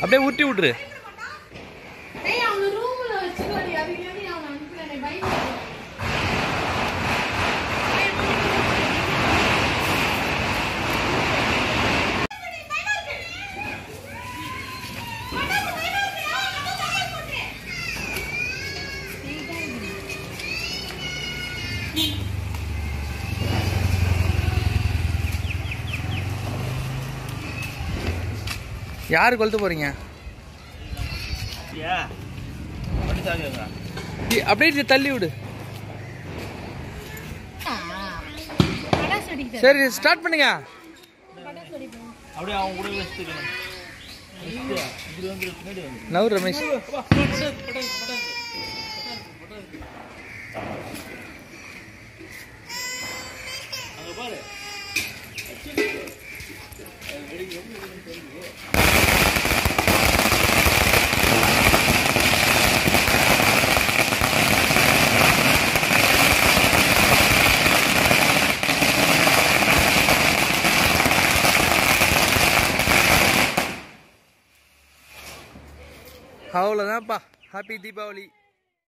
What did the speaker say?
அப்படியே ஊட்டி விட்டுரு. யாரு கொளுத்த போறீங்க அப்படியே தள்ளி விடு சரி ஸ்டார்ட் பண்ணுங்க நவ் ரமேஷ் அங்க பாரு அவ்வளோதான்ப்பா ஹாப்பி தீபாவளி